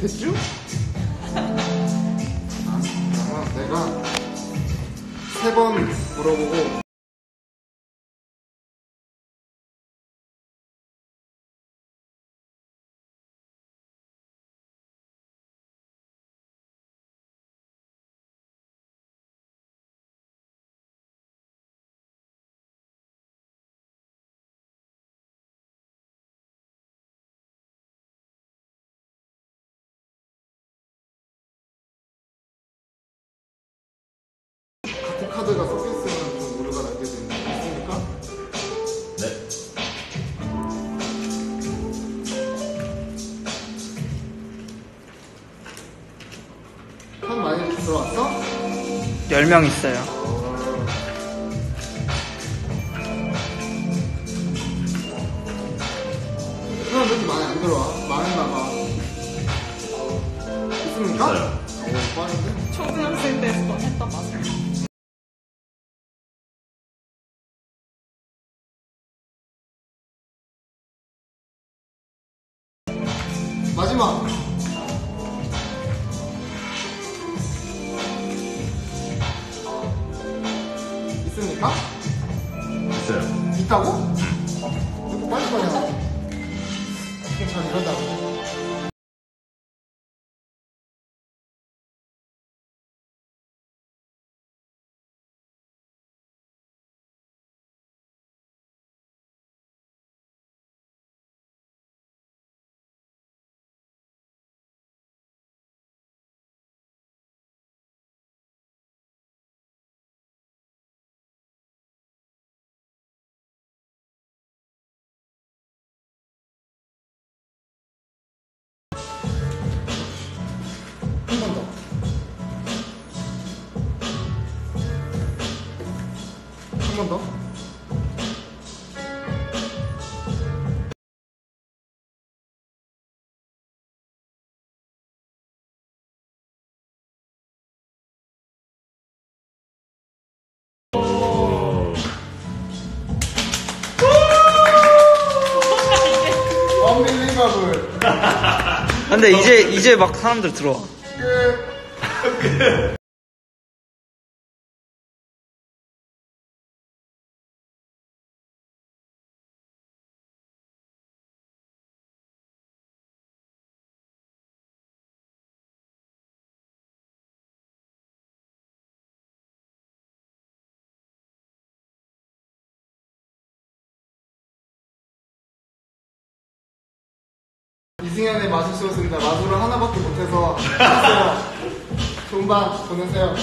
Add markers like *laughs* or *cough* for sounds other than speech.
됐죠? 아, 그러면 내가 세 번 물어보고 카드가 섞여 있으면 좀 오류가 나게 되는 거 있습니까? 네. 한 많이 들어왔어? 10명 있어요. 왜 이렇게 많이 안 들어와? 망했나봐. 있습니까? 있어요. 오, 빠른데? 초등학생 때 했던, 했던 맛을. 마지막. 있습니까? 있어요. 있다고? 한 번 더. 근데 이제, 이제 막 사람들 들어와. 끝. 이승현의 마술쇼였습니다. 마술을 하나밖에 못해서. *laughs* 좋은 밤 보내세요.